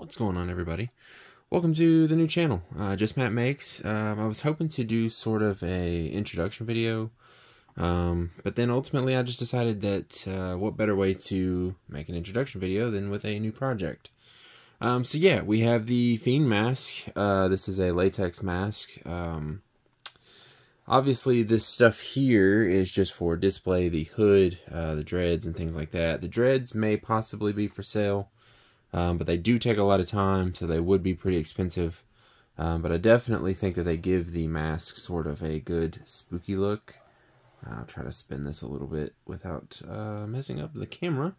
What's going on, everybody? Welcome to the new channel, uh, Just Matt Makes. Um, I was hoping to do sort of a introduction video, um, but then ultimately I just decided that uh, what better way to make an introduction video than with a new project. Um, so yeah, we have the Fiend mask. Uh, this is a latex mask. Um, obviously, this stuff here is just for display, the hood, uh, the dreads, and things like that. The dreads may possibly be for sale. Um, but they do take a lot of time, so they would be pretty expensive. Um, but I definitely think that they give the mask sort of a good spooky look. I'll try to spin this a little bit without uh, messing up the camera.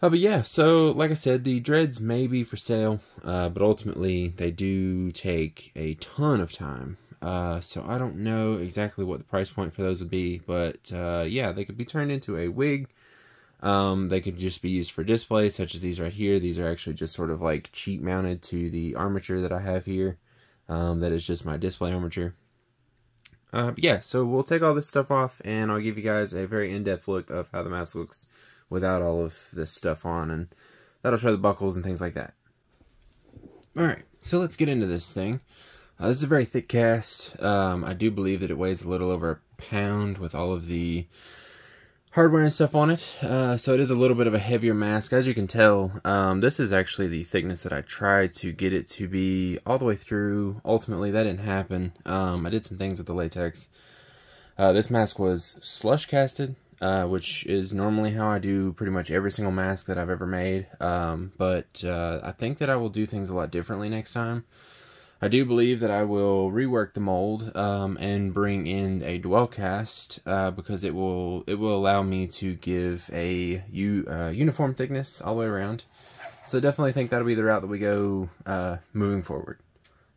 Uh, but yeah, so like I said, the dreads may be for sale, uh, but ultimately they do take a ton of time. Uh, so I don't know exactly what the price point for those would be, but uh, yeah, they could be turned into a wig um, they could just be used for display, such as these right here. These are actually just sort of like cheap mounted to the armature that I have here. Um, that is just my display armature. Uh, yeah, so we'll take all this stuff off, and I'll give you guys a very in-depth look of how the mask looks without all of this stuff on, and that'll show the buckles and things like that. Alright, so let's get into this thing. Uh, this is a very thick cast. Um, I do believe that it weighs a little over a pound with all of the hardware and stuff on it. Uh, so it is a little bit of a heavier mask. As you can tell, um, this is actually the thickness that I tried to get it to be all the way through. Ultimately, that didn't happen. Um, I did some things with the latex. Uh, this mask was slush casted, uh, which is normally how I do pretty much every single mask that I've ever made. Um, but uh, I think that I will do things a lot differently next time. I do believe that I will rework the mold um, and bring in a dwell cast uh, because it will it will allow me to give a u, uh, uniform thickness all the way around. So definitely think that'll be the route that we go uh, moving forward.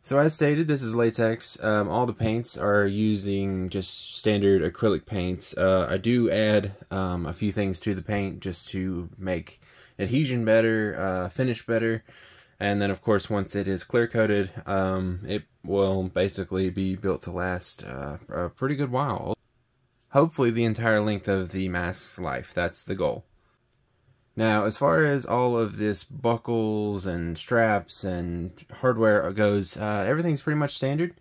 So as stated, this is latex. Um, all the paints are using just standard acrylic paints. Uh, I do add um, a few things to the paint just to make adhesion better, uh, finish better. And then, of course, once it is clear coated, um, it will basically be built to last uh, a pretty good while. Hopefully, the entire length of the mask's life. That's the goal. Now, as far as all of this buckles and straps and hardware goes, uh, everything's pretty much standard.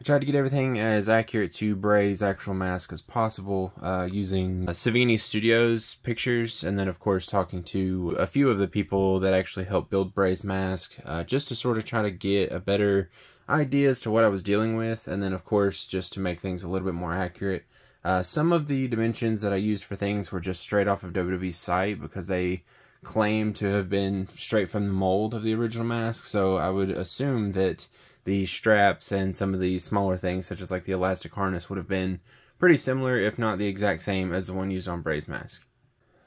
I tried to get everything as accurate to Bray's actual mask as possible uh, using uh, Savini Studios pictures and then of course talking to a few of the people that actually helped build Bray's mask uh, just to sort of try to get a better idea as to what I was dealing with and then of course just to make things a little bit more accurate. Uh, some of the dimensions that I used for things were just straight off of WWE's site because they claim to have been straight from the mold of the original mask so I would assume that the straps and some of the smaller things, such as like the elastic harness, would have been pretty similar, if not the exact same as the one used on Bray's mask.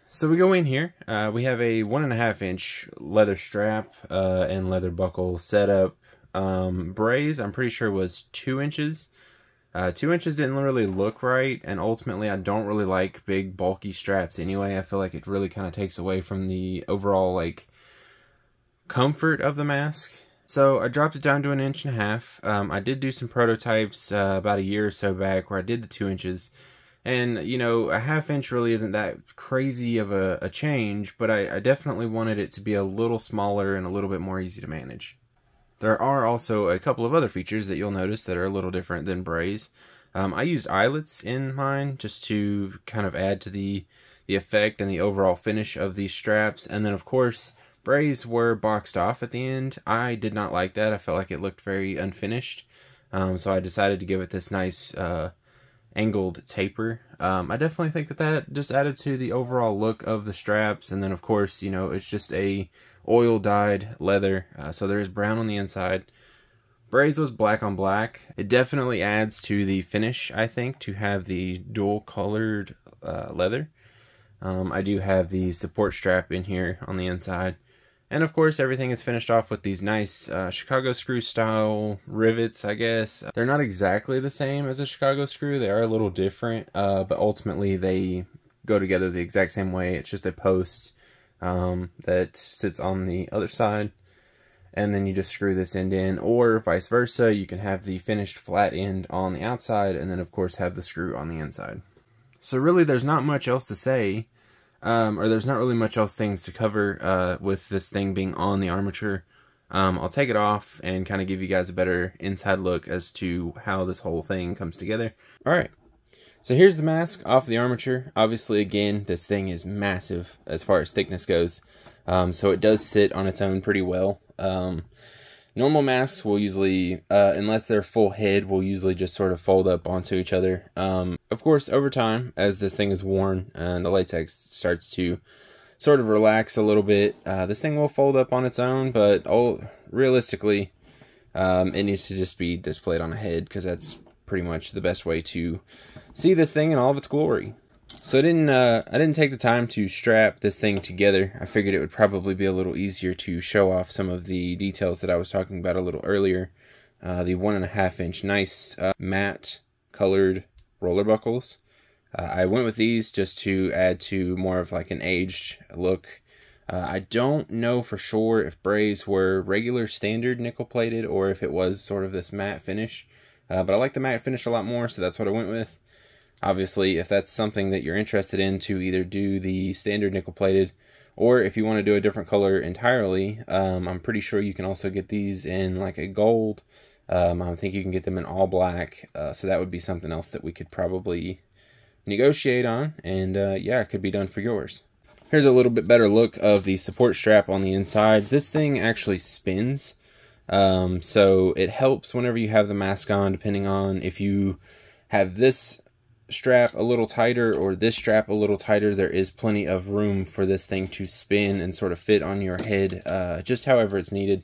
So we go in here, uh, we have a one and a half inch leather strap uh, and leather buckle setup. Um, Bray's, I'm pretty sure was two inches. Uh, two inches didn't really look right, and ultimately I don't really like big bulky straps anyway. I feel like it really kind of takes away from the overall like comfort of the mask. So I dropped it down to an inch and a half. Um, I did do some prototypes uh, about a year or so back where I did the two inches. And, you know, a half inch really isn't that crazy of a, a change, but I, I definitely wanted it to be a little smaller and a little bit more easy to manage. There are also a couple of other features that you'll notice that are a little different than Bray's. Um, I used eyelets in mine just to kind of add to the the effect and the overall finish of these straps. And then, of course, Bray's were boxed off at the end. I did not like that. I felt like it looked very unfinished. Um, so I decided to give it this nice uh, angled taper. Um, I definitely think that that just added to the overall look of the straps. And then, of course, you know, it's just a oil dyed leather. Uh, so there is brown on the inside. Bray's was black on black. It definitely adds to the finish, I think, to have the dual colored uh, leather. Um, I do have the support strap in here on the inside. And of course, everything is finished off with these nice uh, Chicago screw style rivets, I guess. They're not exactly the same as a Chicago screw. They are a little different, uh, but ultimately they go together the exact same way. It's just a post um, that sits on the other side. And then you just screw this end in, or vice versa. You can have the finished flat end on the outside, and then of course have the screw on the inside. So really, there's not much else to say um, or there's not really much else things to cover uh, with this thing being on the armature. Um, I'll take it off and kind of give you guys a better inside look as to how this whole thing comes together. All right, so here's the mask off the armature. Obviously, again, this thing is massive as far as thickness goes, um, so it does sit on its own pretty well. Um, normal masks will usually, uh, unless they're full head, will usually just sort of fold up onto each other. Um, of course, over time, as this thing is worn and the latex starts to sort of relax a little bit. Uh, this thing will fold up on its own, but oh, realistically, um, it needs to just be displayed on a head because that's pretty much the best way to see this thing in all of its glory. So I didn't uh, I didn't take the time to strap this thing together. I figured it would probably be a little easier to show off some of the details that I was talking about a little earlier. Uh, the one and a half inch nice uh, matte colored roller buckles. Uh, I went with these just to add to more of like an aged look. Uh, I don't know for sure if Brays were regular standard nickel plated or if it was sort of this matte finish. Uh, but I like the matte finish a lot more, so that's what I went with. Obviously, if that's something that you're interested in to either do the standard nickel plated or if you want to do a different color entirely, um, I'm pretty sure you can also get these in like a gold. Um, I think you can get them in all black, uh, so that would be something else that we could probably negotiate on, and uh, yeah, it could be done for yours. Here's a little bit better look of the support strap on the inside. This thing actually spins, um, so it helps whenever you have the mask on, depending on if you have this strap a little tighter or this strap a little tighter, there is plenty of room for this thing to spin and sort of fit on your head, uh, just however it's needed.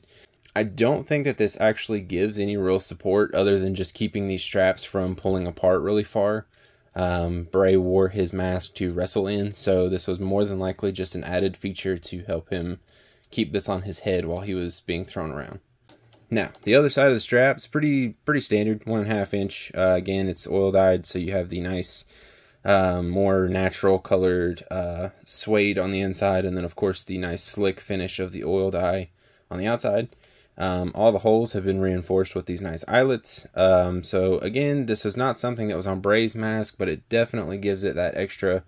I don't think that this actually gives any real support other than just keeping these straps from pulling apart really far. Um, Bray wore his mask to wrestle in, so this was more than likely just an added feature to help him keep this on his head while he was being thrown around. Now, the other side of the strap is pretty pretty standard, one and a half inch. Uh, again, it's oil dyed, so you have the nice, um, more natural colored uh, suede on the inside, and then of course the nice slick finish of the oil dye on the outside. Um, all the holes have been reinforced with these nice eyelets. Um, so again, this is not something that was on Bray's mask, but it definitely gives it that extra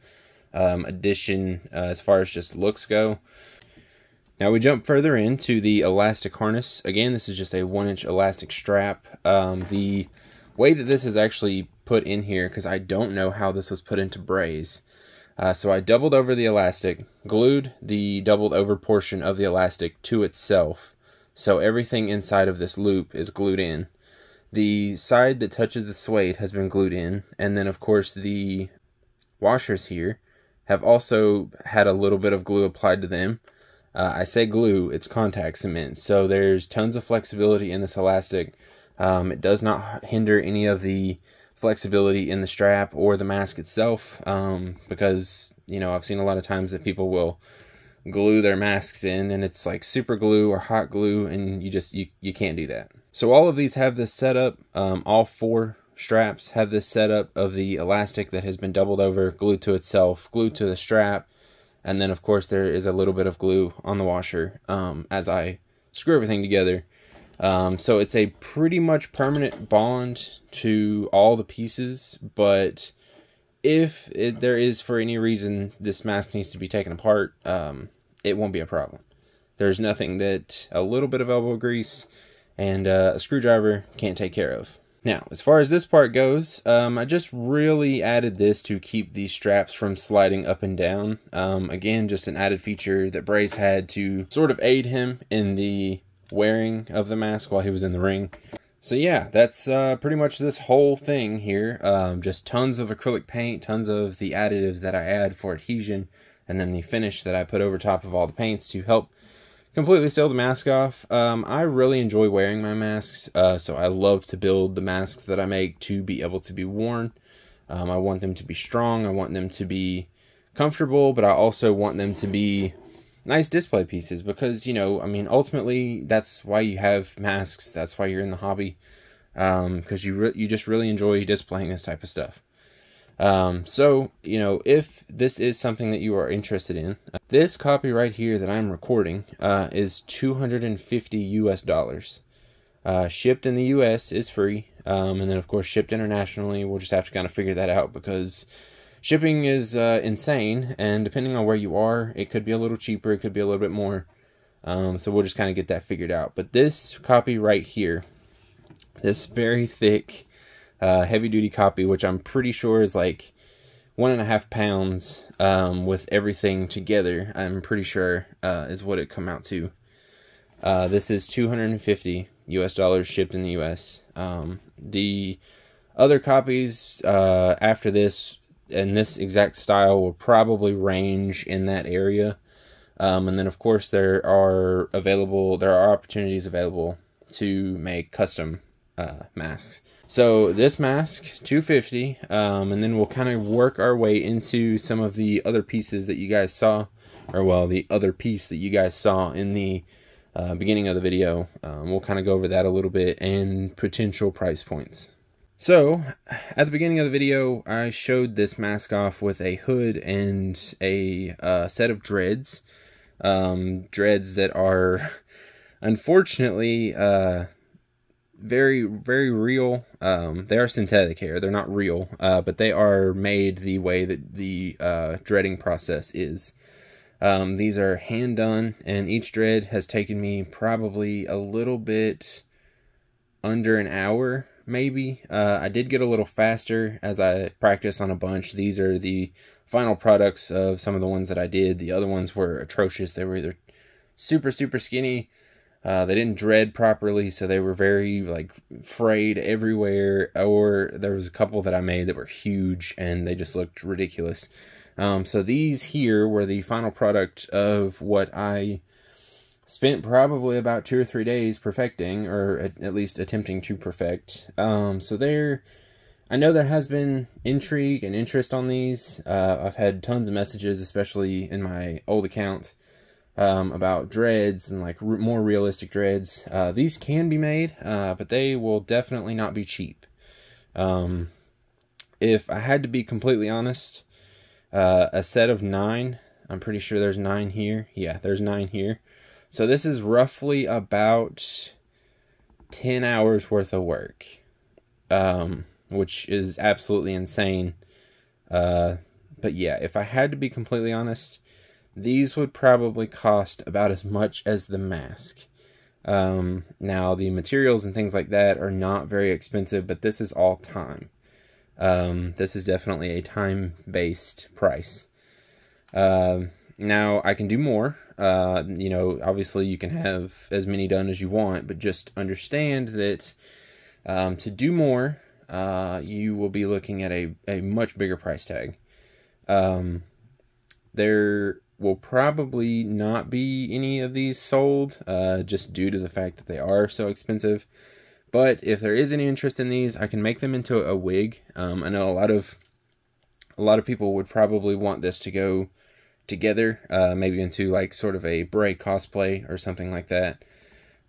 um, addition uh, as far as just looks go. Now we jump further into the elastic harness. Again, this is just a one inch elastic strap. Um, the way that this is actually put in here, because I don't know how this was put into Bray's. Uh, so I doubled over the elastic, glued the doubled over portion of the elastic to itself, so everything inside of this loop is glued in. The side that touches the suede has been glued in, and then of course the washers here have also had a little bit of glue applied to them. Uh, I say glue, it's contact cement, so there's tons of flexibility in this elastic. Um, it does not hinder any of the flexibility in the strap or the mask itself um, because, you know, I've seen a lot of times that people will glue their masks in and it's like super glue or hot glue and you just you, you can't do that so all of these have this setup um, all four straps have this setup of the elastic that has been doubled over glued to itself glued to the strap and then of course there is a little bit of glue on the washer um, as I screw everything together um, so it's a pretty much permanent bond to all the pieces but if it, there is for any reason this mask needs to be taken apart um, it won't be a problem. There's nothing that a little bit of elbow grease and uh, a screwdriver can't take care of. Now, as far as this part goes, um, I just really added this to keep these straps from sliding up and down. Um, again, just an added feature that Bray's had to sort of aid him in the wearing of the mask while he was in the ring. So yeah, that's uh, pretty much this whole thing here. Um, just tons of acrylic paint, tons of the additives that I add for adhesion and then the finish that I put over top of all the paints to help completely seal the mask off. Um, I really enjoy wearing my masks, uh, so I love to build the masks that I make to be able to be worn. Um, I want them to be strong, I want them to be comfortable, but I also want them to be nice display pieces because, you know, I mean, ultimately, that's why you have masks, that's why you're in the hobby, because um, you, you just really enjoy displaying this type of stuff. Um, so, you know, if this is something that you are interested in, uh, this copy right here that I'm recording uh, is 250 US dollars. Uh, shipped in the US is free, um, and then of course shipped internationally. We'll just have to kind of figure that out because shipping is uh, insane, and depending on where you are, it could be a little cheaper, it could be a little bit more. Um, so we'll just kind of get that figured out. But this copy right here, this very thick, uh, heavy duty copy, which I'm pretty sure is like one and a half pounds um, with everything together, I'm pretty sure uh, is what it come out to. Uh, this is 250 US dollars shipped in the US. Um, the other copies uh, after this in this exact style will probably range in that area. Um, and then of course there are available there are opportunities available to make custom uh, masks. So this mask 250 um, and then we'll kind of work our way into some of the other pieces that you guys saw or well the other piece that you guys saw in the uh, beginning of the video. Um, we'll kind of go over that a little bit and potential price points. So, at the beginning of the video, I showed this mask off with a hood and a uh, set of dreads. Um, dreads that are, unfortunately, uh, very, very real. Um, they are synthetic hair. They're not real, uh, but they are made the way that the uh, dreading process is. Um, these are hand done, and each dread has taken me probably a little bit under an hour maybe. Uh, I did get a little faster as I practiced on a bunch. These are the final products of some of the ones that I did. The other ones were atrocious. They were either super, super skinny. Uh, they didn't dread properly, so they were very like frayed everywhere. Or there was a couple that I made that were huge and they just looked ridiculous. Um, so these here were the final product of what I spent probably about two or three days perfecting, or at, at least attempting to perfect. Um, so there, I know there has been intrigue and interest on these. Uh, I've had tons of messages, especially in my old account, um, about dreads and like more realistic dreads. Uh, these can be made, uh, but they will definitely not be cheap. Um, if I had to be completely honest, uh, a set of nine, I'm pretty sure there's nine here. Yeah, there's nine here. So this is roughly about 10 hours worth of work, um, which is absolutely insane. Uh, but yeah, if I had to be completely honest, these would probably cost about as much as the mask. Um, now, the materials and things like that are not very expensive, but this is all time. Um, this is definitely a time-based price. Um, now, I can do more. Uh, you know, obviously you can have as many done as you want, but just understand that um, to do more, uh, you will be looking at a, a much bigger price tag. Um, there will probably not be any of these sold, uh, just due to the fact that they are so expensive. But if there is any interest in these, I can make them into a wig. Um, I know a lot of a lot of people would probably want this to go together, uh, maybe into like sort of a Bray cosplay or something like that.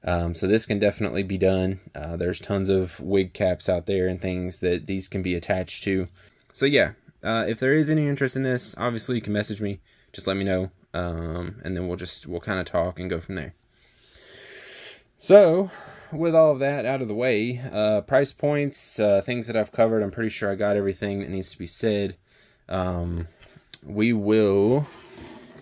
Um, so this can definitely be done. Uh, there's tons of wig caps out there and things that these can be attached to. So yeah, uh, if there is any interest in this, obviously you can message me. Just let me know, um, and then we'll just we'll kind of talk and go from there. So, with all of that out of the way, uh, price points, uh, things that I've covered, I'm pretty sure I got everything that needs to be said. Um, we will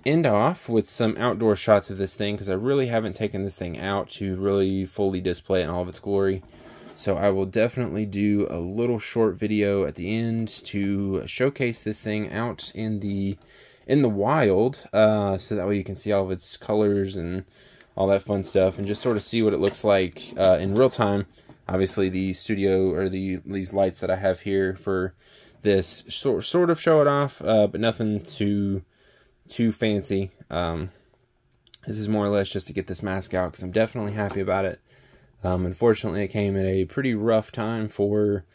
end off with some outdoor shots of this thing because I really haven't taken this thing out to really fully display it in all of its glory. So I will definitely do a little short video at the end to showcase this thing out in the in the wild, uh, so that way you can see all of its colors and all that fun stuff, and just sort of see what it looks like uh, in real time. Obviously, the studio or the these lights that I have here for this sort sort of show it off, uh, but nothing too too fancy. Um, this is more or less just to get this mask out because I'm definitely happy about it. Um, unfortunately, it came at a pretty rough time for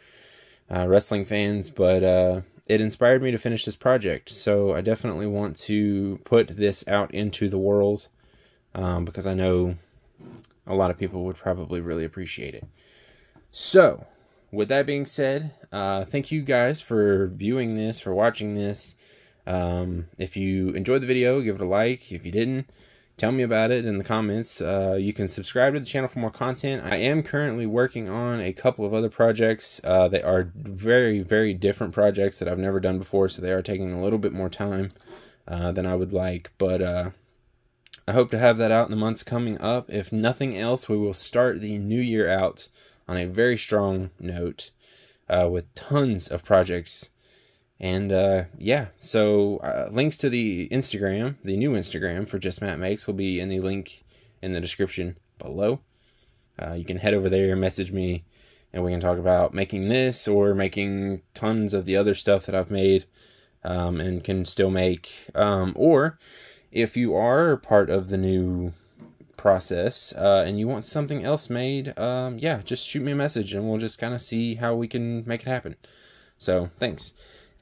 uh, wrestling fans, but uh, it inspired me to finish this project. So I definitely want to put this out into the world um, because I know a lot of people would probably really appreciate it. So, with that being said, uh, thank you guys for viewing this, for watching this. Um, if you enjoyed the video, give it a like. If you didn't, tell me about it in the comments. Uh, you can subscribe to the channel for more content. I am currently working on a couple of other projects. Uh, they are very, very different projects that I've never done before, so they are taking a little bit more time uh, than I would like. But uh, I hope to have that out in the months coming up. If nothing else, we will start the new year out on a very strong note uh, with tons of projects and uh, yeah, so uh, links to the Instagram, the new Instagram for Just Matt Makes, will be in the link in the description below. Uh, you can head over there, message me, and we can talk about making this or making tons of the other stuff that I've made um, and can still make. Um, or if you are part of the new process uh, and you want something else made, um, yeah, just shoot me a message and we'll just kind of see how we can make it happen. So, thanks.